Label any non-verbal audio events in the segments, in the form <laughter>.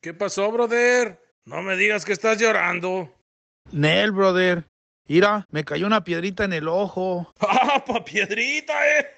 ¿Qué pasó, brother? No me digas que estás llorando. Nel, brother. Mira, me cayó una piedrita en el ojo. <laughs> ¡Ah, pa piedrita, eh!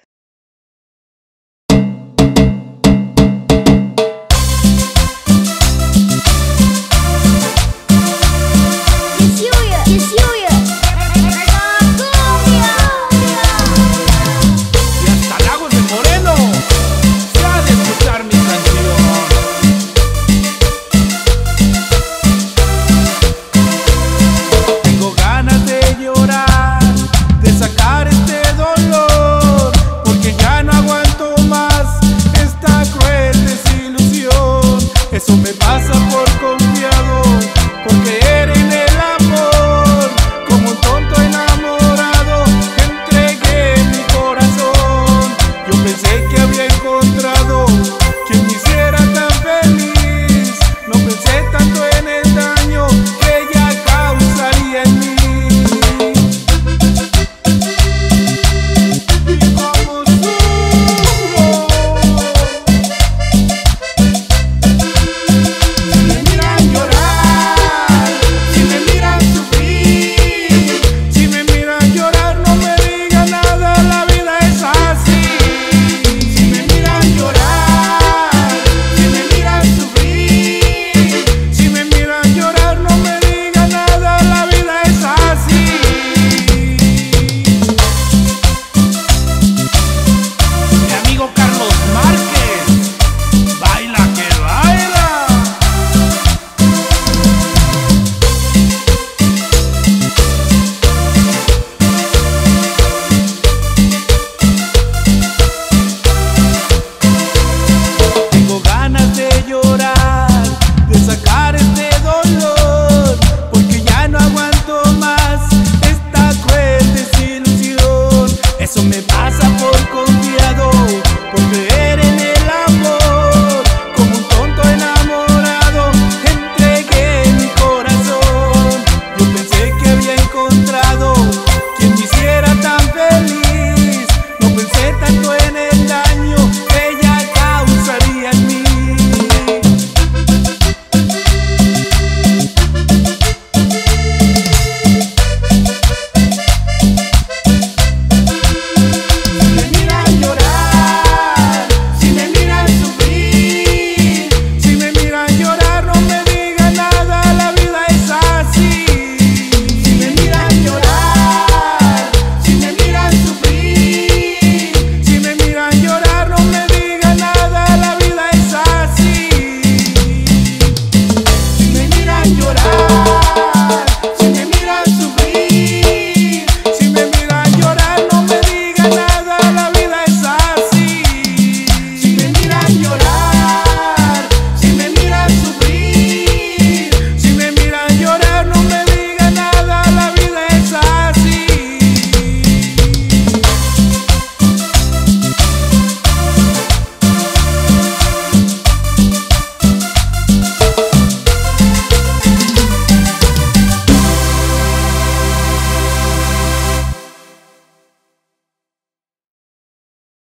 no